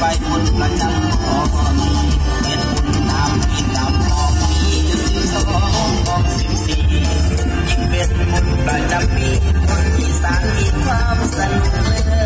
ไปบนประจันขอมีเห็นบุญตามมีตามพอมีองของสิบสี่ยิ่งเป็นบุญประจำปีคนที่สานมีความสนุกเ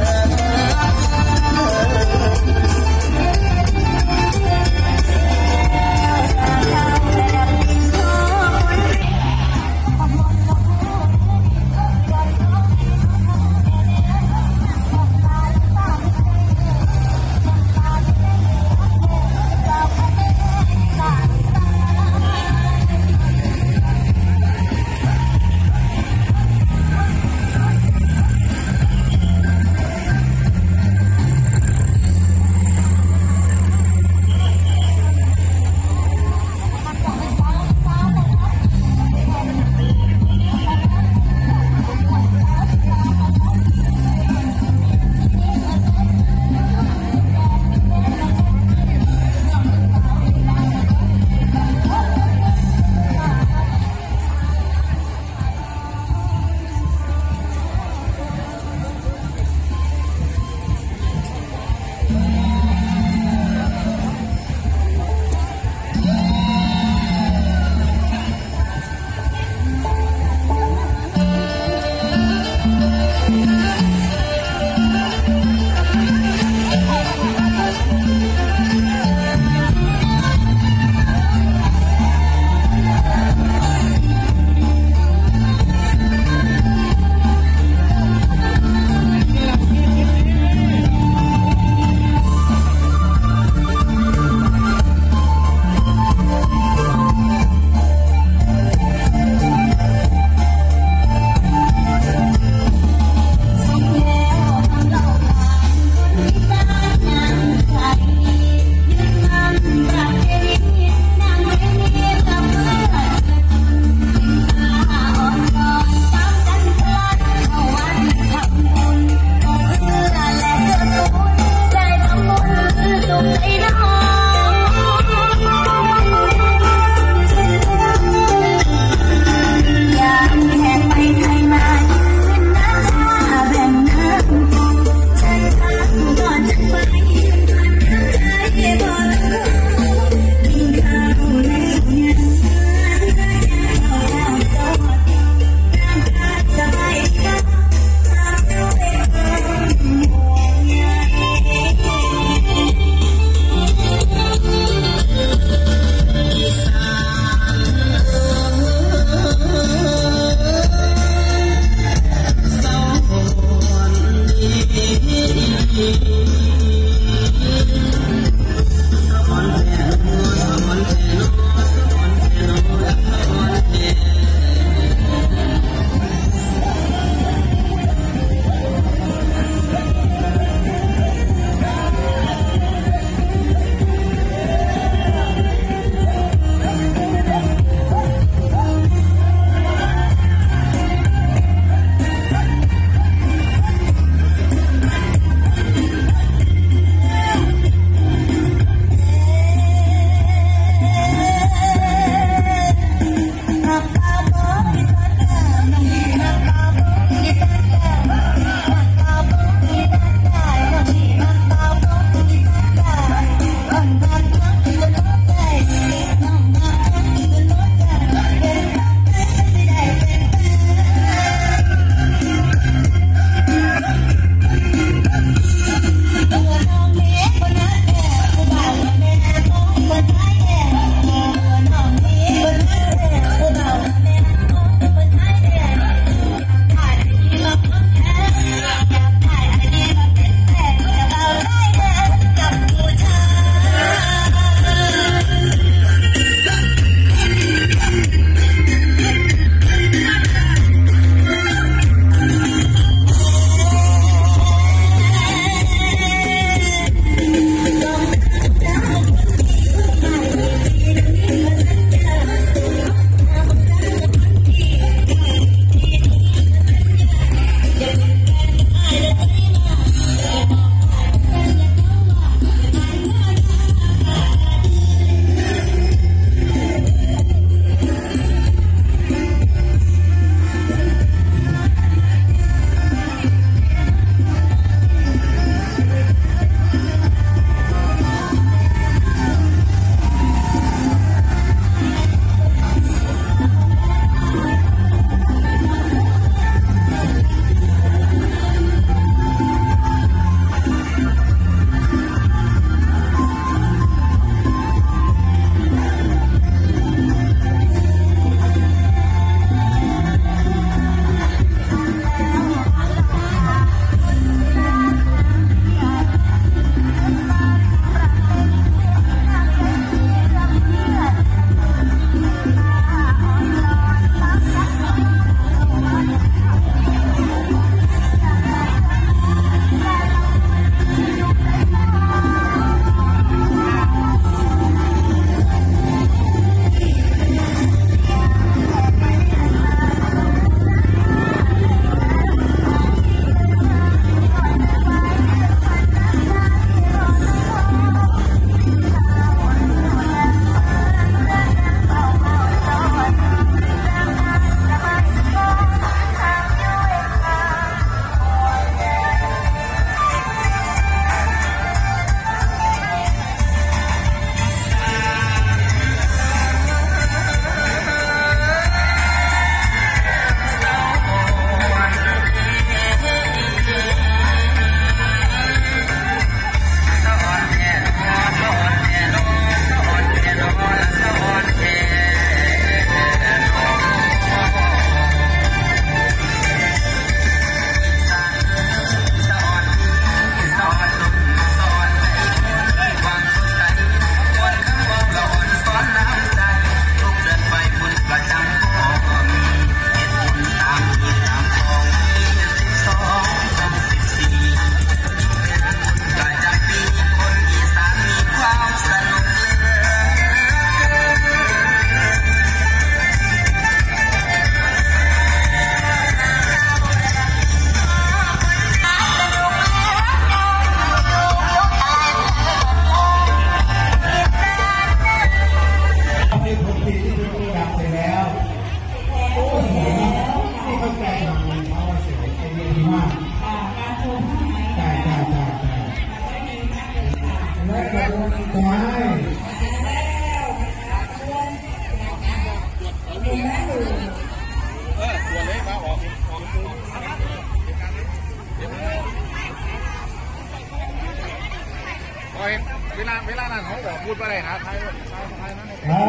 เวลาเวลานั้นเขาบอกพูดว่าอะไรหาไทยไทยไทยนั่นอ่า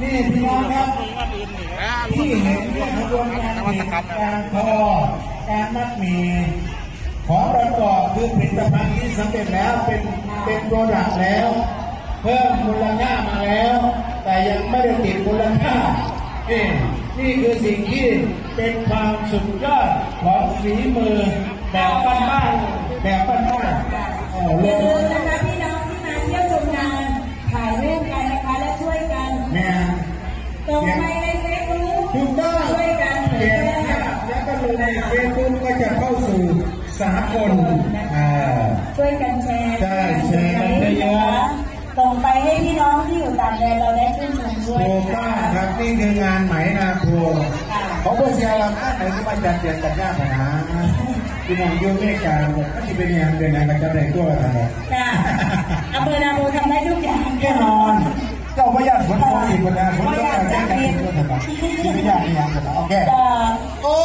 นี่พี่น้องครับอ่าที่เห็นเนี่ยขบวนการนวัหตมี่กรรมการทอการมัดหมี่ของประกอบคือผลิตภัณฑ์ที่สำเร็จแล้วเป็นเป็น product แล้ว เพิ่มมูลค่ามาแล้ว แต่ยังไม่ได้ติดมูลค่านี่นี่คือสิ่งที่เป็นความสุดยอดของฝีมือแบบบ้านๆแบบบ้านๆเอออเลย่ายลืมนะคะพี่น้องที่มาเที่ยวชมงานถ่ายรูปกันนะคะและช่วยกันเนี่ยตรงไปในเฟซบุ๊กถูกต้องช่วยกันเผเปลี่ยยนแพร่ภาพแล้วก็ลงในเฟซบุ๊กก็จะเข้าสู่สากลอ่าช่วยกันแชร์ใช่แชร์กันเยอะส่งไปให้พี่น้องที่อยู่ต่างแดนเราได้ชื่นชมด้วยถูกนะต้อคะงครับนี่คืองานไหมนาโพค่ะของพวกเชียร์ลำอันไหนที่มาจัดเดือนกันยากนะ พี่น้องโยมเมกาบอกว่าที่เป็นอย่างเดือนไหนกันจะได้ตัวอะไรค่ะอำเภอนาโพทำได้ทุกอย่างแน่นอนเจ้าพระยาฝนตกอีกคนนะฝนตกแต่แจ้งกันอีกคนนะที่ไม่ยากนี่ยังกันนะโอเคจะโอ้